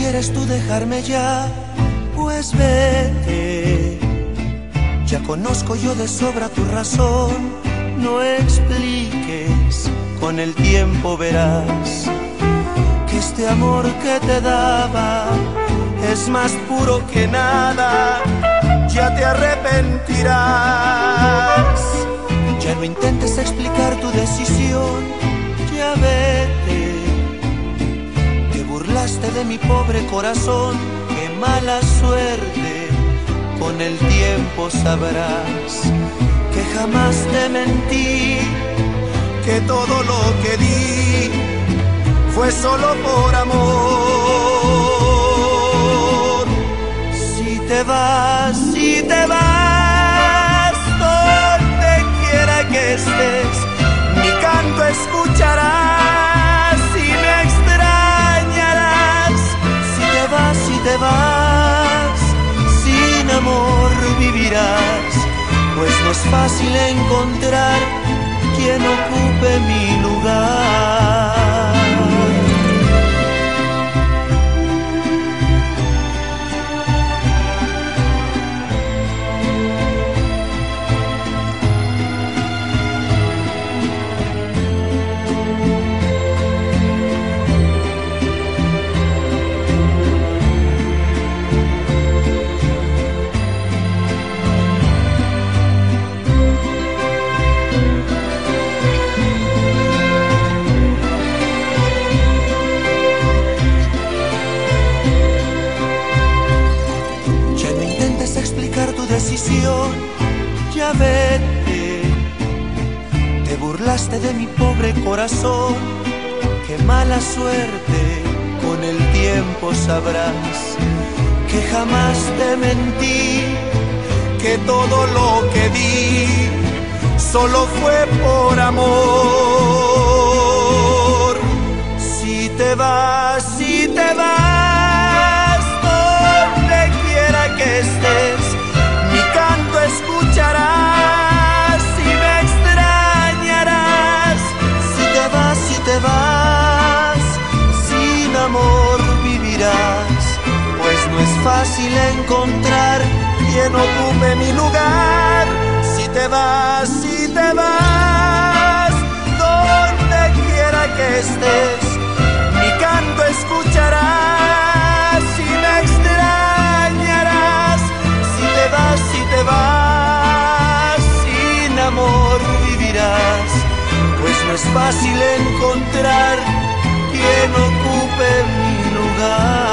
quieres tú dejarme ya, pues vete. Ya conozco yo de sobra tu razón, no expliques, con el tiempo verás que este amor que te daba es más puro que nada, ya te arrepentirás. Ya no intentes explicar tu decisión, de mi pobre corazón, qué mala suerte. Con el tiempo sabrás que jamás te mentí, que todo lo que di fue solo por amor. Si te vas, si te vas, donde quiera que estés, pues no es fácil encontrar quien ocupe mi lugar. Ya vete. Te burlaste de mi pobre corazón, qué mala suerte, con el tiempo sabrás que jamás te mentí, que todo lo que di solo fue por amor. es fácil encontrar quien ocupe mi lugar. Si te vas, si te vas, donde quiera que estés, mi canto escucharás y me extrañarás. Si te vas, si te vas, sin amor vivirás, pues no es fácil encontrar quien ocupe mi lugar.